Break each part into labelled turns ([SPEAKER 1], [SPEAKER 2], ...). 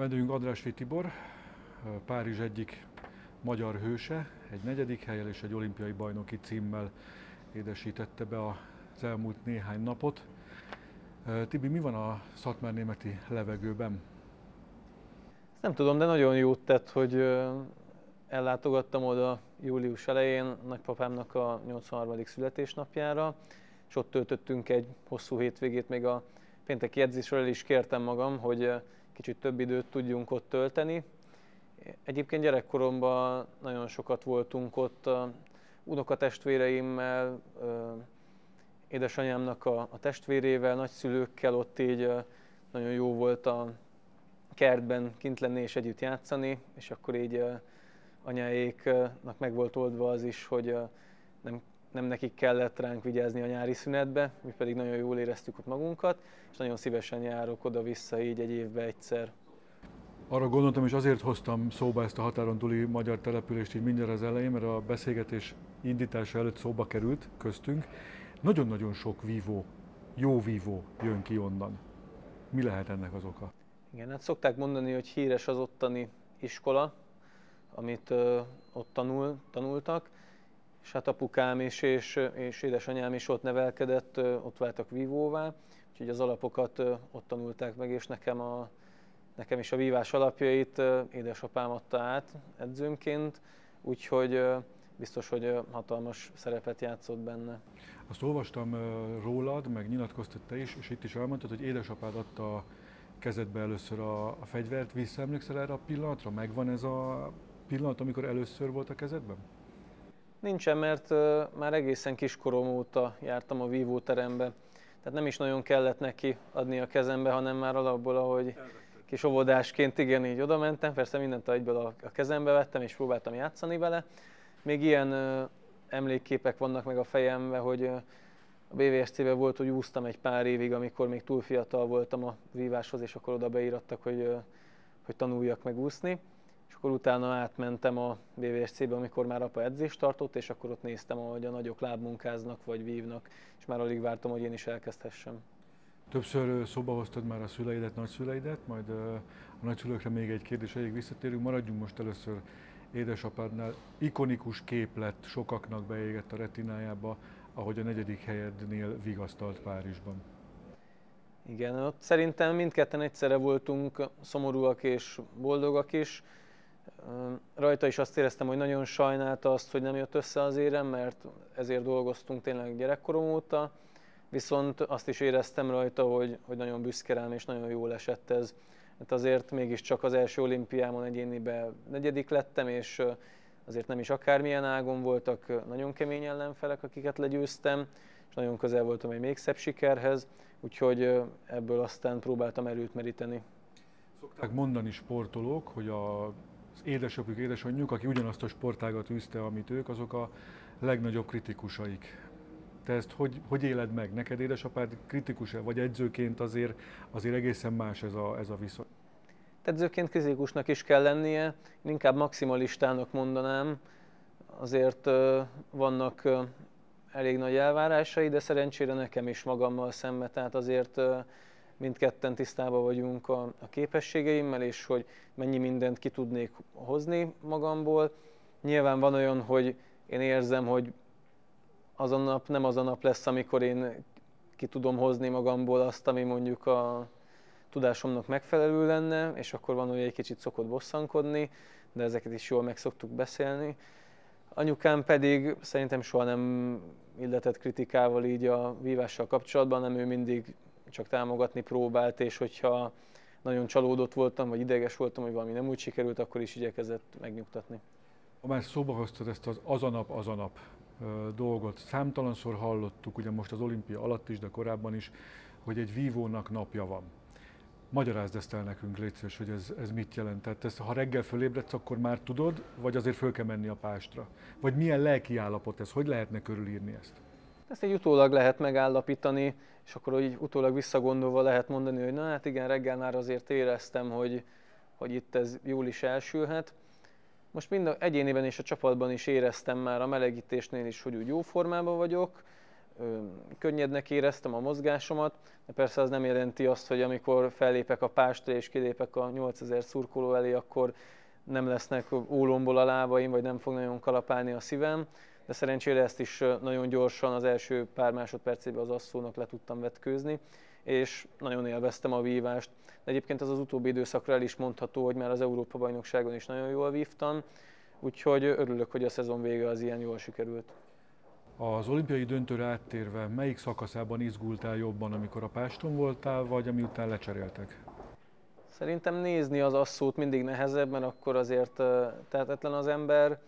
[SPEAKER 1] Vendégünk András Tibor, Párizs egyik magyar hőse, egy negyedik helyel és egy olimpiai bajnoki címmel édesítette be az elmúlt néhány napot. Tibi, mi van a szatmár németi levegőben?
[SPEAKER 2] Nem tudom, de nagyon jót tett, hogy ellátogattam oda július elején nagypapámnak a 83. születésnapjára, és ott töltöttünk egy hosszú hétvégét, még a pénteki edzésről is kértem magam, hogy kicsit több időt tudjunk ott tölteni. Egyébként gyerekkoromban nagyon sokat voltunk ott, unokatestvéreimmel, édesanyámnak a, a testvérével, nagyszülőkkel ott így nagyon jó volt a kertben kint lenni és együtt játszani, és akkor így anyáéknak meg volt oldva az is, hogy nem, nem nekik kellett ránk vigyázni a nyári szünetbe, mi pedig nagyon jól éreztük ott magunkat, és nagyon szívesen járok oda-vissza így egy évbe egyszer.
[SPEAKER 1] Arra gondoltam, és azért hoztam szóba ezt a határon túli magyar települést így mindjárt az elején, mert a beszélgetés indítása előtt szóba került köztünk. Nagyon-nagyon sok vívó, jó vívó jön ki onnan. Mi lehet ennek az oka?
[SPEAKER 2] Igen, hát szokták mondani, hogy híres az ottani iskola, amit ö, ott tanul, tanultak, és hát apukám is és, és édesanyám is ott nevelkedett, ott váltak vívóvá, úgyhogy az alapokat ott tanulták meg, és nekem, a, nekem is a vívás alapjait édesapám adta át edzőnként, úgyhogy biztos, hogy hatalmas szerepet játszott benne.
[SPEAKER 1] Azt olvastam rólad, meg nyilatkoztad te is, és itt is elmondtad, hogy édesapád adta a kezedbe először a, a fegyvert. Visszaemlékszel erre a pillanatra? Megvan ez a pillanat, amikor először volt a kezedben?
[SPEAKER 2] Nincsen, mert már egészen kiskorom óta jártam a vívóterembe. Tehát nem is nagyon kellett neki adni a kezembe, hanem már alapból, ahogy kis óvodásként igen, így oda mentem. Persze mindent egyből a, kezembe vettem, és próbáltam játszani vele. Még ilyen emlékképek vannak meg a fejemben, hogy a BVSC-ben volt, hogy úsztam egy pár évig, amikor még túl fiatal voltam a víváshoz, és akkor oda beírattak, hogy, hogy tanuljak meg úszni. És akkor utána átmentem a BVSC-be, amikor már apa edzést tartott, és akkor ott néztem, ahogy a nagyok lábmunkáznak vagy vívnak, és már alig vártam, hogy én is elkezdhessem.
[SPEAKER 1] Többször szóba hoztad már a szüleidet, nagyszüleidet, majd a nagyszülőkre még egy kérdés, egyik visszatérünk. Maradjunk most először édesapádnál. Ikonikus kép lett, sokaknak beégett a retinájába ahogy a negyedik helyednél vigasztalt Párizsban.
[SPEAKER 2] Igen, ott szerintem mindketten egyszerre voltunk szomorúak és boldogak is. Rajta is azt éreztem, hogy nagyon sajnálta azt, hogy nem jött össze az érem, mert ezért dolgoztunk tényleg gyerekkorom óta. Viszont azt is éreztem rajta, hogy, hogy nagyon büszke rám és nagyon jól esett ez. Hát azért mégiscsak az első olimpiámon egyéniben negyedik lettem, és azért nem is akármilyen ágon voltak nagyon kemény ellenfelek, akiket legyőztem, és nagyon közel voltam egy még szebb sikerhez, úgyhogy ebből aztán próbáltam erőt meríteni.
[SPEAKER 1] Szokták mondani sportolók, hogy a, édesapjuk, édesanyjuk, aki ugyanazt a sportágat űzte, amit ők, azok a legnagyobb kritikusaik. Te ezt hogy, hogy éled meg? Neked édesapád kritikus-e, vagy edzőként azért, azért egészen más ez a, ez a viszony?
[SPEAKER 2] edzőként kritikusnak is kell lennie, én inkább maximalistának mondanám, azért vannak elég nagy elvárásai, de szerencsére nekem is magammal szembe, tehát azért mindketten tisztában vagyunk a, a képességeimmel, és hogy mennyi mindent ki tudnék hozni magamból. Nyilván van olyan, hogy én érzem, hogy az a nap nem az a nap lesz, amikor én ki tudom hozni magamból azt, ami mondjuk a, tudásomnak megfelelő lenne, és akkor van, hogy egy kicsit szokott bosszankodni, de ezeket is jól meg szoktuk beszélni. Anyukám pedig szerintem soha nem illetett kritikával így a vívással kapcsolatban, nem ő mindig csak támogatni próbált, és hogyha nagyon csalódott voltam, vagy ideges voltam, hogy valami nem úgy sikerült, akkor is igyekezett megnyugtatni.
[SPEAKER 1] Ha már szóba hoztad ezt az az a nap, az a nap dolgot, számtalanszor hallottuk, ugye most az olimpia alatt is, de korábban is, hogy egy vívónak napja van. Magyarázd ezt el nekünk, légy szíves, hogy ez, ez mit jelent. Tehát ezt, ha reggel fölébredsz, akkor már tudod, vagy azért föl kell menni a pástra? Vagy milyen lelki állapot ez? Hogy lehetne körülírni ezt?
[SPEAKER 2] Ezt egy utólag lehet megállapítani, és akkor így utólag visszagondolva lehet mondani, hogy na hát igen, reggel már azért éreztem, hogy, hogy itt ez jól is elsülhet. Most mind a egyéniben és a csapatban is éreztem már a melegítésnél is, hogy úgy jó formában vagyok, könnyednek éreztem a mozgásomat, de persze az nem jelenti azt, hogy amikor fellépek a pástra és kilépek a 8000 szurkoló elé, akkor nem lesznek ólomból a lábaim, vagy nem fog nagyon kalapálni a szívem, de szerencsére ezt is nagyon gyorsan az első pár másodpercében az asszónak le tudtam vetkőzni, és nagyon élveztem a vívást. De egyébként ez az utóbbi időszakra el is mondható, hogy már az Európa-bajnokságon is nagyon jól vívtam, úgyhogy örülök, hogy a szezon vége az ilyen jól sikerült.
[SPEAKER 1] Az olimpiai döntőre áttérve, melyik szakaszában izgultál jobban, amikor a páston voltál, vagy amiután lecseréltek?
[SPEAKER 2] Szerintem nézni az asszót mindig nehezebb, mert akkor azért tehetetlen az ember.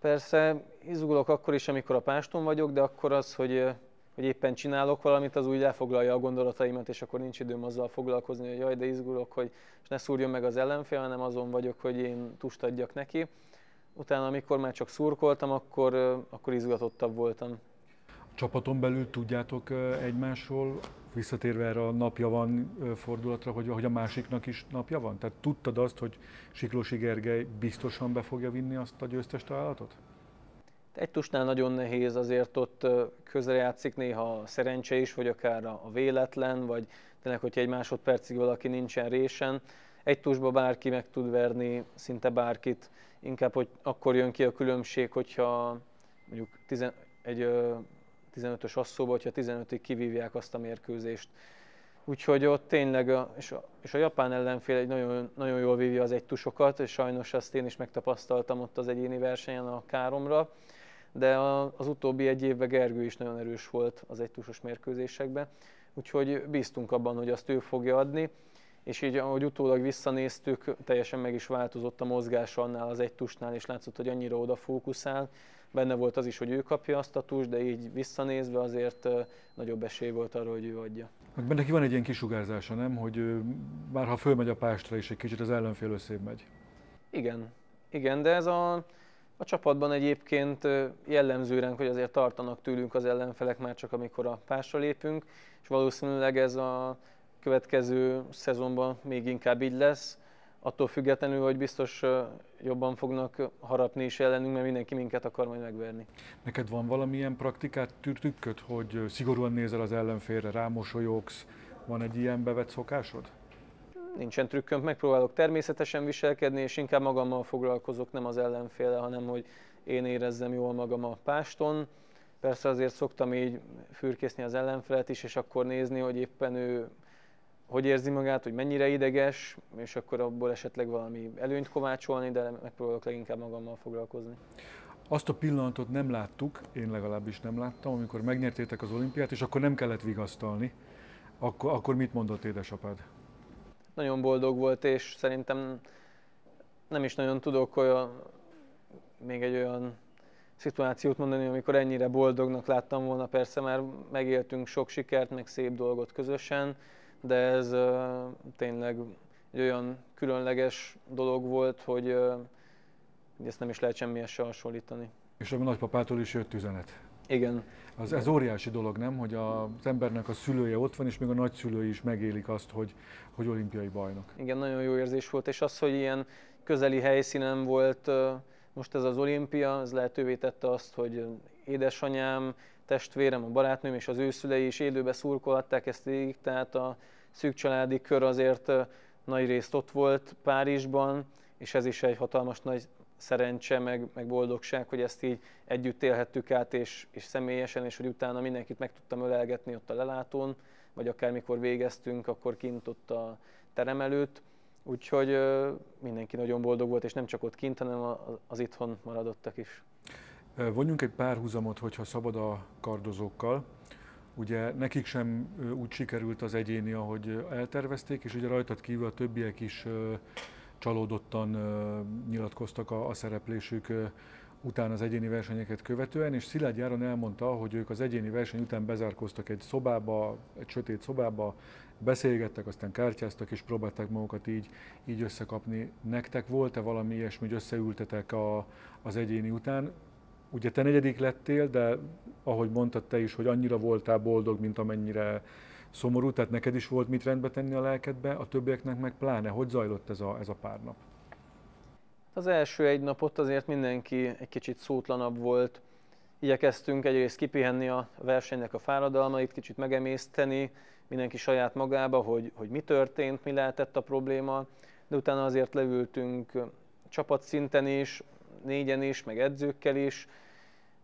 [SPEAKER 2] Persze izgulok akkor is, amikor a páston vagyok, de akkor az, hogy, hogy éppen csinálok valamit, az úgy elfoglalja a gondolataimat, és akkor nincs időm azzal foglalkozni, hogy jaj, de izgulok, hogy és ne szúrjon meg az ellenfél, hanem azon vagyok, hogy én tust adjak neki. Utána, amikor már csak szurkoltam, akkor, akkor izgatottabb voltam.
[SPEAKER 1] Csapaton belül tudjátok egymásról, visszatérve erre a napja van fordulatra, hogy, hogy a másiknak is napja van? Tehát tudtad azt, hogy Siklósi Gergely biztosan be fogja vinni azt a győztes találatot?
[SPEAKER 2] Egy tusnál nagyon nehéz, azért ott közrejátszik néha a szerencse is, vagy akár a véletlen, vagy tényleg, hogyha egy másodpercig valaki nincsen résen. Egy tusba bárki meg tud verni, szinte bárkit. Inkább, hogy akkor jön ki a különbség, hogyha mondjuk tizen, egy 15-ös asszóba, hogyha 15-ig kivívják azt a mérkőzést. Úgyhogy ott tényleg, a, és, a, és a japán ellenfél egy nagyon, nagyon jól vívja az egytusokat, és sajnos ezt én is megtapasztaltam ott az egyéni versenyen a káromra, de a, az utóbbi egy évben Gergő is nagyon erős volt az egytusos mérkőzésekben, úgyhogy bíztunk abban, hogy azt ő fogja adni, és így ahogy utólag visszanéztük, teljesen meg is változott a mozgása annál az egy tusnál, és látszott, hogy annyira oda fókuszál, Benne volt az is, hogy ő kapja azt a tus, de így visszanézve azért nagyobb esély volt arra, hogy ő adja.
[SPEAKER 1] Meg benne ki van egy ilyen kisugárzása, nem? Hogy már ha fölmegy a pástra is, egy kicsit az ellenfél összébb megy.
[SPEAKER 2] Igen, igen, de ez a, a csapatban egyébként jellemző ránk, hogy azért tartanak tőlünk az ellenfelek már csak amikor a pásra lépünk, és valószínűleg ez a következő szezonban még inkább így lesz attól függetlenül, hogy biztos jobban fognak harapni is ellenünk, mert mindenki minket akar majd megverni.
[SPEAKER 1] Neked van valamilyen praktikát, tűrtükköd, hogy szigorúan nézel az ellenfélre, rámosolyogsz, van egy ilyen bevett szokásod?
[SPEAKER 2] Nincsen trükköm, megpróbálok természetesen viselkedni, és inkább magammal foglalkozok, nem az ellenféle, hanem hogy én érezzem jól magam a páston. Persze azért szoktam így fürkészni az ellenfelet is, és akkor nézni, hogy éppen ő hogy érzi magát, hogy mennyire ideges, és akkor abból esetleg valami előnyt kovácsolni, de megpróbálok leginkább magammal foglalkozni.
[SPEAKER 1] Azt a pillanatot nem láttuk, én legalábbis nem láttam, amikor megnyertétek az olimpiát, és akkor nem kellett vigasztalni. Akkor, akkor mit mondott édesapád?
[SPEAKER 2] Nagyon boldog volt, és szerintem nem is nagyon tudok olyan, még egy olyan szituációt mondani, amikor ennyire boldognak láttam volna. Persze már megéltünk sok sikert, meg szép dolgot közösen, de ez tényleg egy olyan különleges dolog volt, hogy, ezt nem is lehet semmihez hasonlítani.
[SPEAKER 1] És a nagypapától is jött üzenet.
[SPEAKER 2] Igen.
[SPEAKER 1] Az, ez óriási dolog, nem? Hogy az embernek a szülője ott van, és még a nagyszülői is megélik azt, hogy, hogy olimpiai bajnok.
[SPEAKER 2] Igen, nagyon jó érzés volt, és az, hogy ilyen közeli helyszínen volt most ez az olimpia, ez lehetővé tette azt, hogy édesanyám, testvérem, a barátnőm és az ő szülei is élőbe szurkolhatták ezt végig, tehát a szűk családi kör azért nagy részt ott volt Párizsban, és ez is egy hatalmas nagy szerencse, meg, meg boldogság, hogy ezt így együtt élhettük át, és, és személyesen, és hogy utána mindenkit meg tudtam ölelgetni ott a lelátón, vagy akár mikor végeztünk, akkor kint ott a terem előtt. Úgyhogy mindenki nagyon boldog volt, és nem csak ott kint, hanem az itthon maradottak is.
[SPEAKER 1] Vonjunk egy párhuzamot, hogyha szabad a kardozókkal. Ugye nekik sem úgy sikerült az egyéni, ahogy eltervezték, és ugye rajtad kívül a többiek is csalódottan nyilatkoztak a, a szereplésük után az egyéni versenyeket követően, és Szilágy Járon elmondta, hogy ők az egyéni verseny után bezárkoztak egy szobába, egy sötét szobába, beszélgettek, aztán kártyáztak, és próbálták magukat így, így összekapni. Nektek volt-e valami ilyesmi, hogy összeültetek a, az egyéni után? Ugye te negyedik lettél, de ahogy mondtad te is, hogy annyira voltál boldog, mint amennyire szomorú, tehát neked is volt mit rendbe tenni a lelkedbe, a többieknek meg pláne. Hogy zajlott ez a, ez a pár nap?
[SPEAKER 2] Az első egy napot azért mindenki egy kicsit szótlanabb volt, igyekeztünk egyrészt kipihenni a versenynek a fáradalmait, kicsit megemészteni, mindenki saját magába, hogy, hogy mi történt, mi lehetett a probléma, de utána azért leültünk csapatszinten is, négyen is, meg edzőkkel is,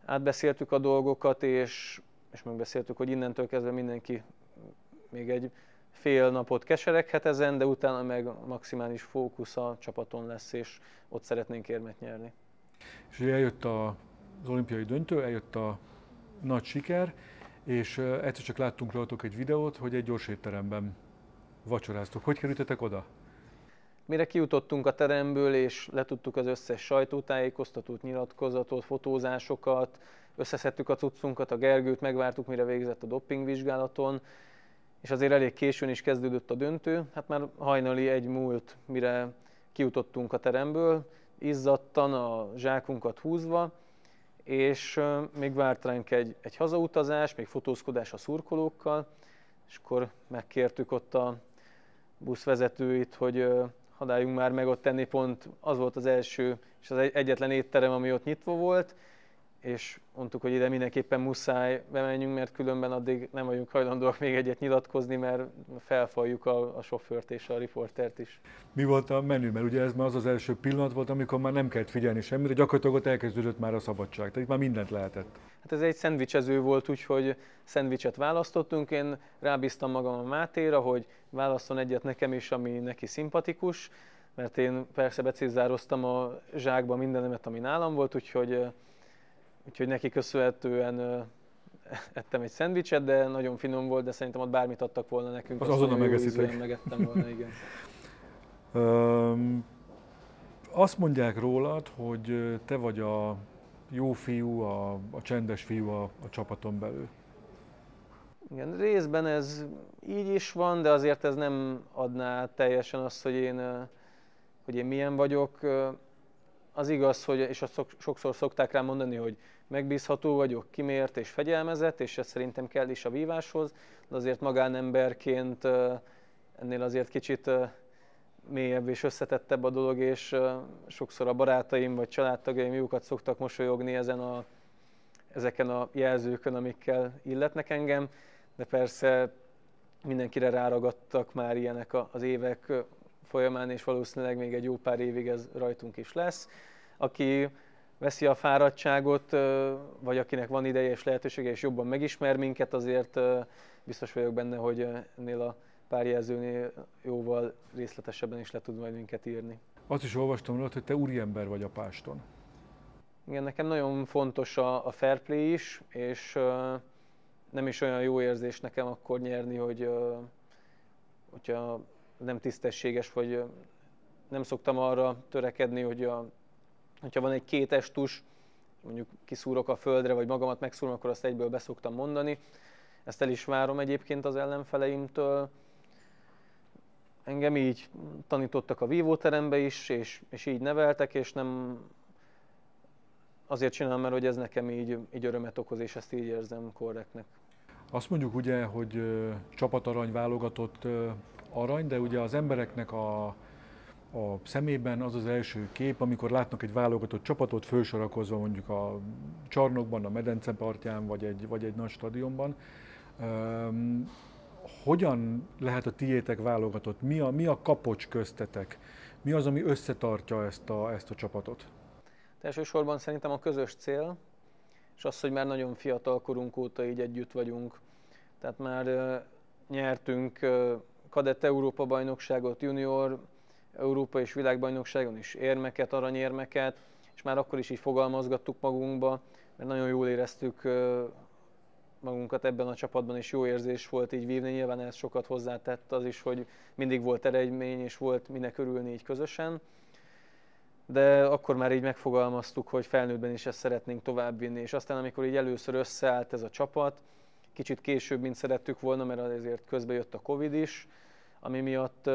[SPEAKER 2] átbeszéltük a dolgokat, és, és megbeszéltük, hogy innentől kezdve mindenki még egy fél napot kesereghet ezen, de utána meg maximális fókusz a csapaton lesz, és ott szeretnénk érmet nyerni.
[SPEAKER 1] És ugye eljött az olimpiai döntő, eljött a nagy siker, és egyszer csak láttunk rajtuk egy videót, hogy egy gyors étteremben vacsoráztuk. Hogy kerültetek oda?
[SPEAKER 2] Mire kijutottunk a teremből, és letudtuk az összes sajtótájékoztatót, nyilatkozatot, fotózásokat, összeszedtük a cuccunkat, a Gergőt megvártuk, mire végzett a doppingvizsgálaton, és azért elég későn is kezdődött a döntő, hát már hajnali egy múlt, mire kijutottunk a teremből, izzadtan a zsákunkat húzva, és még várt ránk egy, egy hazautazás, még fotózkodás a szurkolókkal, és akkor megkértük ott a buszvezetőit, hogy hadáljunk már meg ott tenni, pont az volt az első és az egyetlen étterem, ami ott nyitva volt, és mondtuk, hogy ide mindenképpen muszáj bemenjünk, mert különben addig nem vagyunk hajlandóak még egyet nyilatkozni, mert felfaljuk a, a sofőrt és a riportert is.
[SPEAKER 1] Mi volt a menü? Mert ugye ez már az az első pillanat volt, amikor már nem kellett figyelni semmire, gyakorlatilag ott elkezdődött már a szabadság, tehát itt már mindent lehetett.
[SPEAKER 2] Hát ez egy szendvicsező volt, úgyhogy szendvicset választottunk. Én rábíztam magam a Mátéra, hogy válaszol egyet nekem is, ami neki szimpatikus, mert én persze becézároztam a zsákba mindenemet, ami nálam volt, úgyhogy Úgyhogy neki köszönhetően ettem egy szendvicset, de nagyon finom volt, de szerintem ott bármit adtak volna nekünk.
[SPEAKER 1] Az azonnal megeszitek.
[SPEAKER 2] Megettem volna, igen.
[SPEAKER 1] um, azt mondják rólad, hogy te vagy a jó fiú, a, a csendes fiú a, a csapaton belül.
[SPEAKER 2] Igen, részben ez így is van, de azért ez nem adná teljesen azt, hogy én, hogy én milyen vagyok. Az igaz, hogy, és azt sokszor szokták rám mondani, hogy megbízható vagyok, kimért és fegyelmezett, és ez szerintem kell is a víváshoz, de azért magánemberként ennél azért kicsit mélyebb és összetettebb a dolog, és sokszor a barátaim vagy családtagjaim jókat szoktak mosolyogni ezen a, ezeken a jelzőkön, amikkel illetnek engem, de persze mindenkire ráragadtak már ilyenek az évek folyamán, és valószínűleg még egy jó pár évig ez rajtunk is lesz. Aki veszi a fáradtságot, vagy akinek van ideje és lehetősége, és jobban megismer minket, azért biztos vagyok benne, hogy ennél a pár jelzőnél jóval részletesebben is le tud majd minket írni.
[SPEAKER 1] Azt is olvastam rólad, hogy te úriember vagy a páston.
[SPEAKER 2] Igen, nekem nagyon fontos a, a fair play is, és nem is olyan jó érzés nekem akkor nyerni, hogy hogyha nem tisztességes, vagy nem szoktam arra törekedni, hogy a hogyha van egy két estus, mondjuk kiszúrok a földre, vagy magamat megszúrom, akkor azt egyből beszoktam mondani. Ezt el is várom egyébként az ellenfeleimtől. Engem így tanítottak a vívóterembe is, és, és így neveltek, és nem azért csinálom, mert hogy ez nekem így, így örömet okoz, és ezt így érzem korrektnek.
[SPEAKER 1] Azt mondjuk ugye, hogy csapatarany válogatott arany, de ugye az embereknek a a szemében az az első kép, amikor látnak egy válogatott csapatot fölsorakozva mondjuk a csarnokban, a medence partján, vagy egy, vagy egy nagy stadionban. Um, hogyan lehet a tiétek válogatott? Mi a, mi a kapocs köztetek? Mi az, ami összetartja ezt a, ezt a csapatot?
[SPEAKER 2] Elsősorban szerintem a közös cél, és az, hogy már nagyon fiatal korunk óta így együtt vagyunk. Tehát már nyertünk kadett Európa bajnokságot, junior Európa és világbajnokságon is érmeket, aranyérmeket, és már akkor is így fogalmazgattuk magunkba, mert nagyon jól éreztük magunkat ebben a csapatban, és jó érzés volt így vívni. Nyilván ez sokat hozzátett az is, hogy mindig volt eredmény, és volt minek örülni így közösen. De akkor már így megfogalmaztuk, hogy felnőttben is ezt szeretnénk továbbvinni, és aztán amikor így először összeállt ez a csapat, kicsit később, mint szerettük volna, mert azért közbe jött a Covid is, ami miatt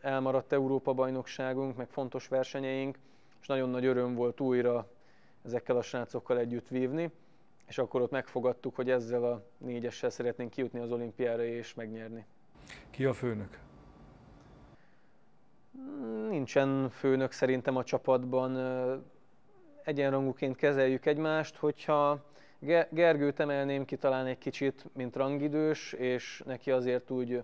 [SPEAKER 2] elmaradt Európa-bajnokságunk, meg fontos versenyeink, és nagyon nagy öröm volt újra ezekkel a srácokkal együtt vívni, és akkor ott megfogadtuk, hogy ezzel a négyessel szeretnénk kijutni az olimpiára és megnyerni.
[SPEAKER 1] Ki a főnök?
[SPEAKER 2] Nincsen főnök szerintem a csapatban. Egyenrangúként kezeljük egymást, hogyha Gergőt emelném ki talán egy kicsit, mint rangidős, és neki azért úgy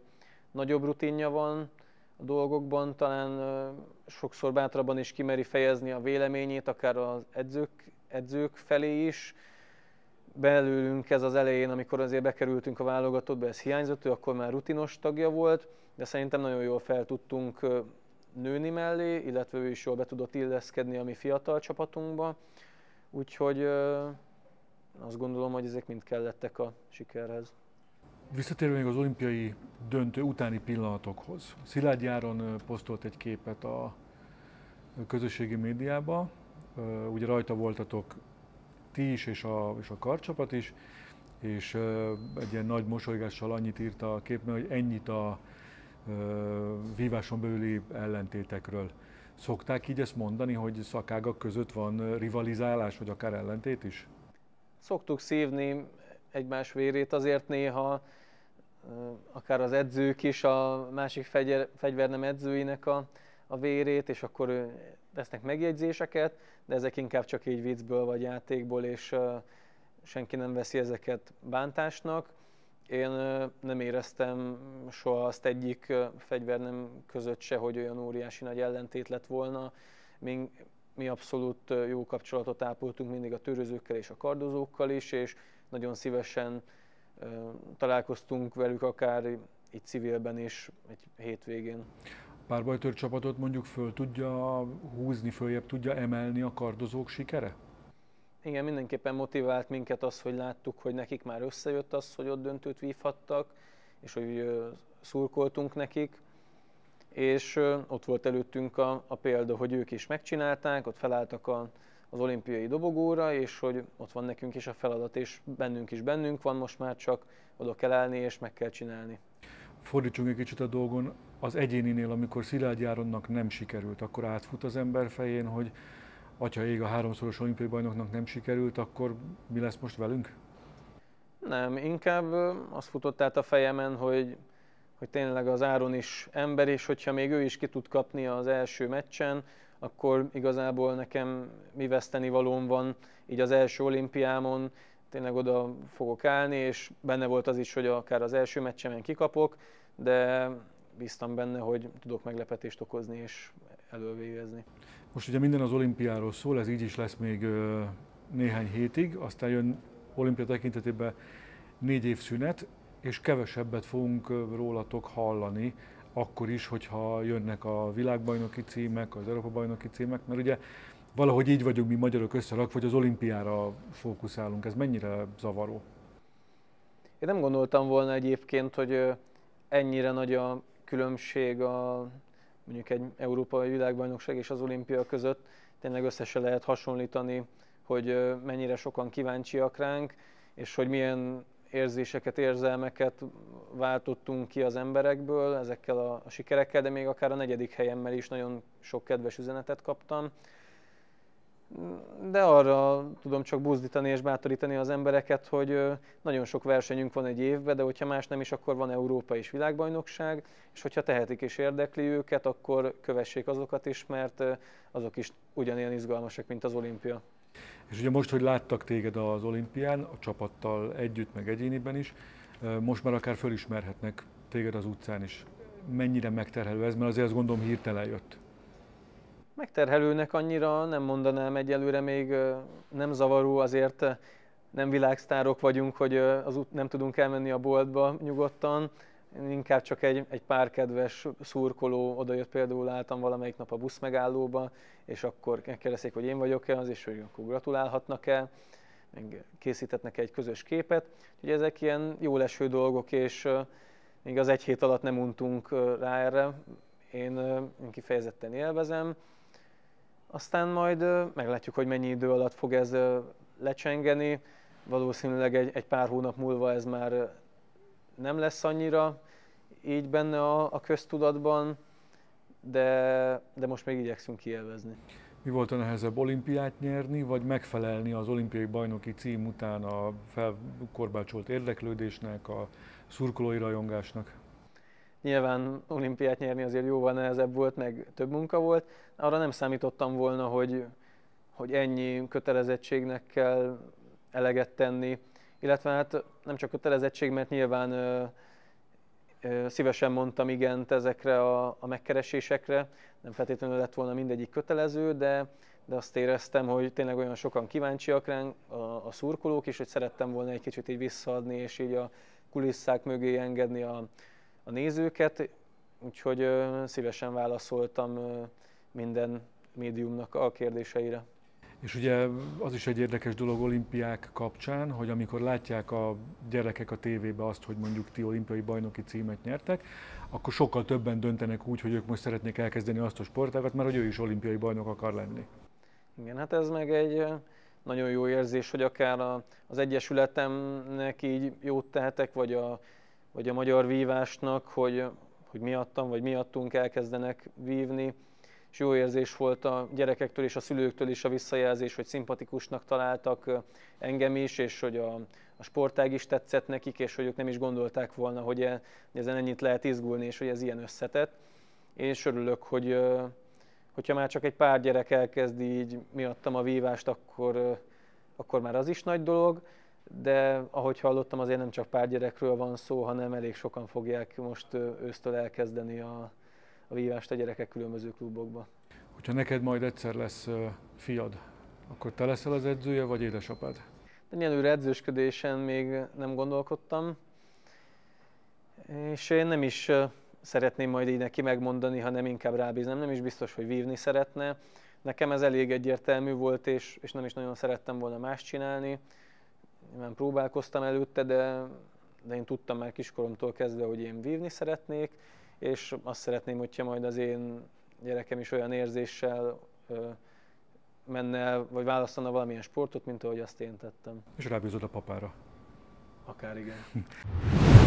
[SPEAKER 2] nagyobb rutinja van a dolgokban, talán sokszor bátrabban is kimeri fejezni a véleményét, akár az edzők, edzők felé is. Belőlünk ez az elején, amikor azért bekerültünk a válogatottba, ez hiányzott, ő akkor már rutinos tagja volt, de szerintem nagyon jól fel tudtunk nőni mellé, illetve ő is jól be tudott illeszkedni a mi fiatal csapatunkba. Úgyhogy azt gondolom, hogy ezek mind kellettek a sikerhez.
[SPEAKER 1] Visszatérve még az olimpiai döntő utáni pillanatokhoz. Szilágy Járon posztolt egy képet a közösségi médiába, ugye rajta voltatok ti is és a, és a karcsapat is, és egy ilyen nagy mosolygással annyit írta a képben, hogy ennyit a víváson belüli ellentétekről. Szokták így ezt mondani, hogy szakágak között van rivalizálás, vagy akár ellentét is?
[SPEAKER 2] Szoktuk szívni egymás vérét azért néha, akár az edzők is a másik fegyver, fegyvernem edzőinek a, a vérét, és akkor tesznek megjegyzéseket, de ezek inkább csak így viccből vagy játékból, és senki nem veszi ezeket bántásnak. Én nem éreztem soha azt egyik fegyvernem között se, hogy olyan óriási nagy ellentét lett volna. Mi, mi abszolút jó kapcsolatot ápoltunk mindig a törözőkkel és a kardozókkal is, és nagyon szívesen találkoztunk velük akár itt civilben is egy hétvégén.
[SPEAKER 1] Párbajtör csapatot mondjuk föl tudja húzni, följebb tudja emelni a kardozók sikere?
[SPEAKER 2] Igen, mindenképpen motivált minket az, hogy láttuk, hogy nekik már összejött az, hogy ott döntőt vívhattak, és hogy szurkoltunk nekik. És ott volt előttünk a, a példa, hogy ők is megcsinálták, ott felálltak a, az olimpiai dobogóra, és hogy ott van nekünk is a feladat, és bennünk is bennünk van, most már csak oda kell állni, és meg kell csinálni.
[SPEAKER 1] Fordítsunk egy kicsit a dolgon, az egyéninél, amikor Szilágy Járonnak nem sikerült, akkor átfut az ember fején, hogy atya ég a háromszoros olimpiai bajnoknak nem sikerült, akkor mi lesz most velünk?
[SPEAKER 2] Nem, inkább azt futott át a fejemen, hogy, hogy tényleg az Áron is ember, és hogyha még ő is ki tud kapni az első meccsen, akkor igazából nekem mi veszteni valóm van így az első olimpiámon, tényleg oda fogok állni, és benne volt az is, hogy akár az első meccsemen kikapok, de bíztam benne, hogy tudok meglepetést okozni és elővégezni.
[SPEAKER 1] Most ugye minden az olimpiáról szól, ez így is lesz még néhány hétig, aztán jön olimpia tekintetében négy év szünet, és kevesebbet fogunk rólatok hallani, akkor is, hogyha jönnek a világbajnoki címek, az Európa-bajnoki címek, mert ugye valahogy így vagyunk mi magyarok összerak, vagy az olimpiára fókuszálunk. Ez mennyire zavaró?
[SPEAKER 2] Én nem gondoltam volna egyébként, hogy ennyire nagy a különbség a mondjuk egy európai világbajnokság és az olimpia között. Tényleg össze se lehet hasonlítani, hogy mennyire sokan kíváncsiak ránk, és hogy milyen érzéseket, érzelmeket váltottunk ki az emberekből ezekkel a, sikerekkel, de még akár a negyedik helyemmel is nagyon sok kedves üzenetet kaptam. De arra tudom csak buzdítani és bátorítani az embereket, hogy nagyon sok versenyünk van egy évben, de hogyha más nem is, akkor van Európa és világbajnokság, és hogyha tehetik és érdekli őket, akkor kövessék azokat is, mert azok is ugyanilyen izgalmasak, mint az olimpia.
[SPEAKER 1] És ugye most, hogy láttak téged az olimpián, a csapattal együtt, meg egyéniben is, most már akár fölismerhetnek téged az utcán is. Mennyire megterhelő ez, mert azért azt gondolom hirtelen jött.
[SPEAKER 2] Megterhelőnek annyira nem mondanám egyelőre még nem zavaró, azért nem világsztárok vagyunk, hogy az út, nem tudunk elmenni a boltba nyugodtan. Inkább csak egy, egy pár kedves szurkoló odajött például álltam valamelyik nap a busz megállóba, és akkor kérdezték, hogy én vagyok-e, az is, hogy akkor gratulálhatnak-e, készítetnek egy közös képet. Úgyhogy ezek ilyen jó leső dolgok, és még az egy hét alatt nem untunk rá erre. Én, én kifejezetten élvezem. Aztán majd meglátjuk, hogy mennyi idő alatt fog ez lecsengeni. Valószínűleg egy, egy pár hónap múlva ez már nem lesz annyira így benne a, a köztudatban, de, de most még igyekszünk kielvezni.
[SPEAKER 1] Mi volt a nehezebb olimpiát nyerni, vagy megfelelni az olimpiai bajnoki cím után a felkorbácsolt érdeklődésnek, a szurkolói rajongásnak?
[SPEAKER 2] Nyilván olimpiát nyerni azért jóval nehezebb volt, meg több munka volt. Arra nem számítottam volna, hogy, hogy ennyi kötelezettségnek kell eleget tenni, illetve hát nem csak kötelezettség, mert nyilván ö, ö, szívesen mondtam igent ezekre a, a megkeresésekre, nem feltétlenül lett volna mindegyik kötelező, de, de azt éreztem, hogy tényleg olyan sokan kíváncsiak ránk, a, a szurkolók is, hogy szerettem volna egy kicsit így visszaadni, és így a kulisszák mögé engedni a, a nézőket, úgyhogy ö, szívesen válaszoltam ö, minden médiumnak a kérdéseire.
[SPEAKER 1] És ugye az is egy érdekes dolog olimpiák kapcsán, hogy amikor látják a gyerekek a tévébe azt, hogy mondjuk ti olimpiai bajnoki címet nyertek, akkor sokkal többen döntenek úgy, hogy ők most szeretnék elkezdeni azt a sportágat, mert hogy ő is olimpiai bajnok akar lenni.
[SPEAKER 2] Igen, hát ez meg egy nagyon jó érzés, hogy akár az Egyesületemnek így jót tehetek, vagy a, vagy a magyar vívásnak, hogy, hogy miattam, vagy miattunk elkezdenek vívni és jó érzés volt a gyerekektől és a szülőktől is a visszajelzés, hogy szimpatikusnak találtak engem is, és hogy a, a sportág is tetszett nekik, és hogy ők nem is gondolták volna, hogy, e, ezen ennyit lehet izgulni, és hogy ez ilyen összetett. És örülök, hogy hogyha már csak egy pár gyerek elkezdi így miattam a vívást, akkor, akkor már az is nagy dolog, de ahogy hallottam, azért nem csak pár gyerekről van szó, hanem elég sokan fogják most ősztől elkezdeni a, a vívást a gyerekek különböző klubokba.
[SPEAKER 1] Hogyha neked majd egyszer lesz fiad, akkor te leszel az edzője, vagy édesapád?
[SPEAKER 2] De nyilván edzősködésen még nem gondolkodtam, és én nem is szeretném majd így neki megmondani, hanem inkább rábíznem. Nem is biztos, hogy vívni szeretne. Nekem ez elég egyértelmű volt, és, és nem is nagyon szerettem volna más csinálni. Nyilván próbálkoztam előtte, de, de én tudtam már kiskoromtól kezdve, hogy én vívni szeretnék, és azt szeretném, hogyha majd az én gyerekem is olyan érzéssel ö, menne, vagy választana valamilyen sportot, mint ahogy azt én tettem.
[SPEAKER 1] És rábízod a papára.
[SPEAKER 2] Akár igen.